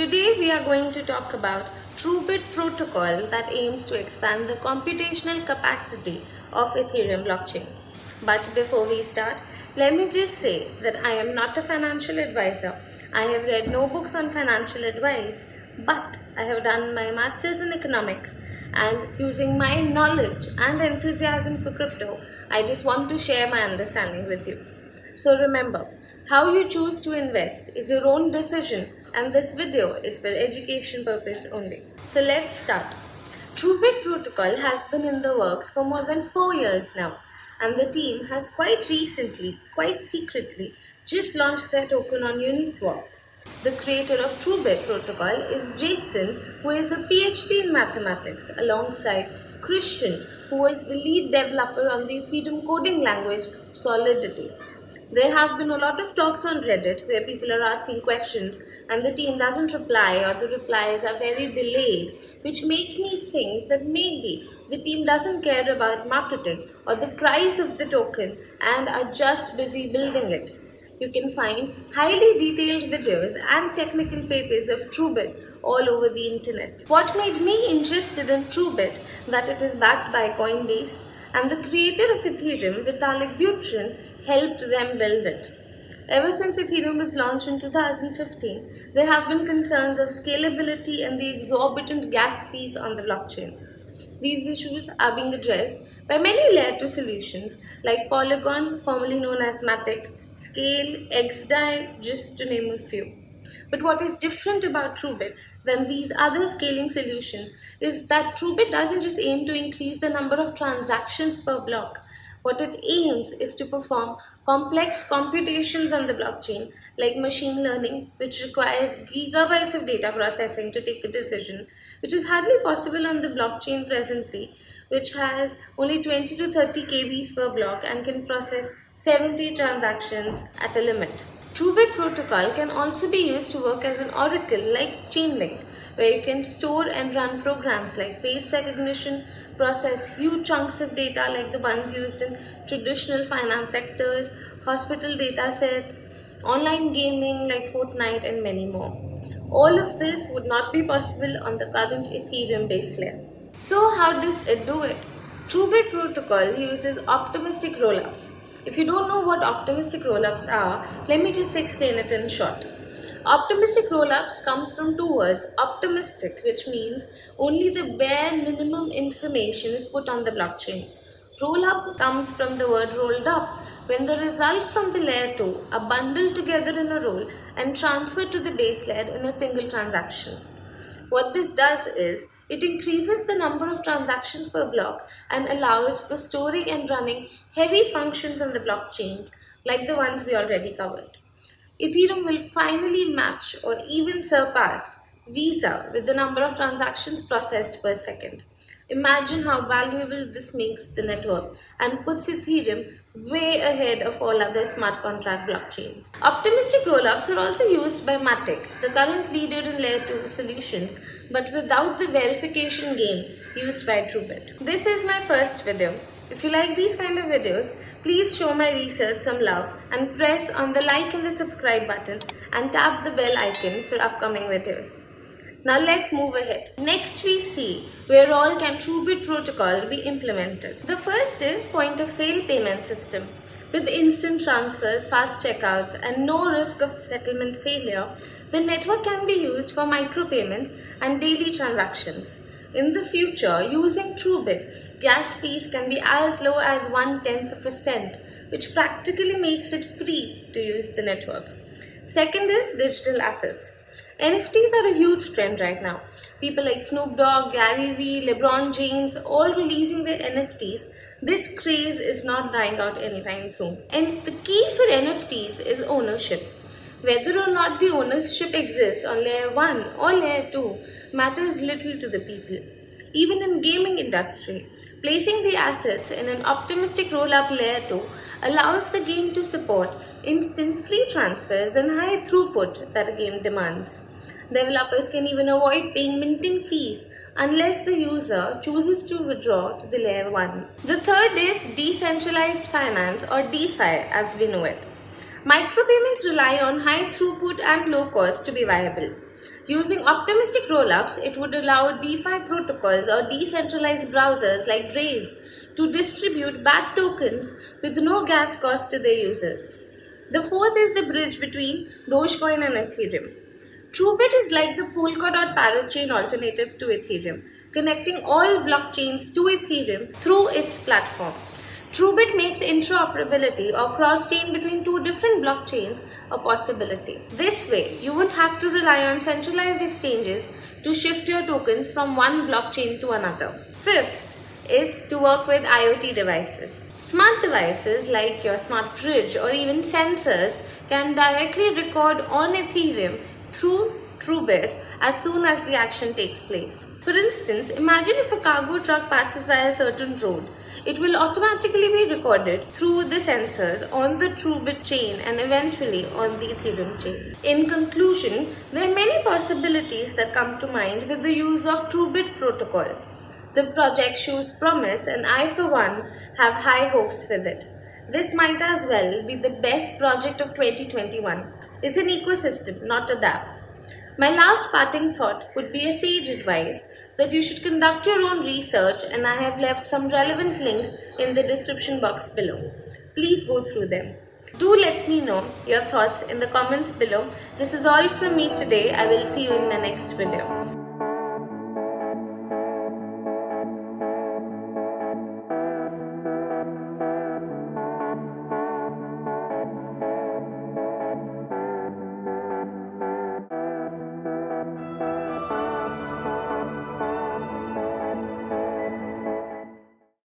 Today we are going to talk about TrueBit protocol that aims to expand the computational capacity of Ethereum blockchain. But before we start, let me just say that I am not a financial advisor. I have read no books on financial advice, but I have done my masters in economics and using my knowledge and enthusiasm for crypto, I just want to share my understanding with you. So remember, how you choose to invest is your own decision and this video is for education purpose only. So let's start. TrueBit protocol has been in the works for more than 4 years now and the team has quite recently, quite secretly, just launched their token on Uniswap. The creator of TrueBit protocol is Jason, who is a PhD in mathematics, alongside Christian, who was the lead developer on the Ethereum coding language Solidity. There have been a lot of talks on Reddit where people are asking questions and the team doesn't reply or the replies are very delayed, which makes me think that maybe the team doesn't care about marketing or the price of the token and are just busy building it. You can find highly detailed videos and technical papers of TrueBit all over the internet. What made me interested in TrueBit that it is backed by Coinbase and the creator of Ethereum, Vitalik Buterin, helped them build it. Ever since Ethereum was launched in 2015, there have been concerns of scalability and the exorbitant gas fees on the blockchain. These issues are being addressed by many layer 2 solutions like Polygon, formerly known as Matic, SKALE, XDAI, just to name a few. But what is different about TrueBit than these other scaling solutions is that TrueBit doesn't just aim to increase the number of transactions per block. What it aims is to perform complex computations on the blockchain, like machine learning, which requires gigabytes of data processing to take a decision, which is hardly possible on the blockchain presently, which has only 20 to 30 KBs per block and can process 70 transactions at a limit. TrueBit protocol can also be used to work as an oracle like Chainlink, where you can store and run programs like face recognition, process huge chunks of data like the ones used in traditional finance sectors, hospital data sets, online gaming like Fortnite and many more. All of this would not be possible on the current Ethereum base layer. So how does it do it? TrueBit protocol uses optimistic rollups if you don't know what optimistic roll-ups are, let me just explain it in short. Optimistic roll-ups comes from two words, optimistic, which means only the bare minimum information is put on the blockchain. Roll-up comes from the word rolled up, when the result from the layer 2 are bundled together in a roll and transferred to the base layer in a single transaction. What this does is it increases the number of transactions per block and allows for storing and running heavy functions on the blockchain like the ones we already covered. Ethereum will finally match or even surpass Visa with the number of transactions processed per second. Imagine how valuable this makes the network and puts Ethereum way ahead of all other smart contract blockchains. Optimistic rollups are also used by Matic, the current leader in layer 2 solutions, but without the verification game used by TrueBit. This is my first video. If you like these kind of videos, please show my research some love and press on the like and the subscribe button and tap the bell icon for upcoming videos. Now let's move ahead. Next we see where all can TrueBit protocol be implemented. The first is point of sale payment system. With instant transfers, fast checkouts and no risk of settlement failure, the network can be used for micropayments and daily transactions. In the future, using TrueBit, gas fees can be as low as one-tenth of a cent, which practically makes it free to use the network. Second is digital assets. NFTs are a huge trend right now. People like Snoop Dogg, Gary Vee, LeBron James, all releasing their NFTs. This craze is not dying out anytime soon. And the key for NFTs is ownership. Whether or not the ownership exists on layer 1 or layer 2 matters little to the people. Even in gaming industry, placing the assets in an optimistic roll-up layer 2 allows the game to support instant free transfers and high throughput that a game demands. Developers can even avoid paying minting fees unless the user chooses to withdraw to the layer 1. The third is decentralized finance or DeFi as we know it. Micropayments rely on high throughput and low cost to be viable. Using optimistic rollups, it would allow DeFi protocols or decentralized browsers like Brave to distribute BAT tokens with no gas cost to their users. The fourth is the bridge between Dogecoin and Ethereum. Truebit is like the Polkadot chain alternative to Ethereum, connecting all blockchains to Ethereum through its platform. Truebit makes interoperability or cross-chain between two different blockchains a possibility. This way, you won't have to rely on centralized exchanges to shift your tokens from one blockchain to another. Fifth is to work with IoT devices. Smart devices like your smart fridge or even sensors can directly record on Ethereum through TrueBit as soon as the action takes place. For instance, imagine if a cargo truck passes by a certain road. It will automatically be recorded through the sensors on the TrueBit chain and eventually on the Ethereum chain. In conclusion, there are many possibilities that come to mind with the use of TrueBit protocol. The project shows promise and I for one have high hopes with it. This might as well be the best project of 2021. It's an ecosystem, not a dApp. My last parting thought would be a sage advice that you should conduct your own research and I have left some relevant links in the description box below. Please go through them. Do let me know your thoughts in the comments below. This is all from me today. I will see you in my next video.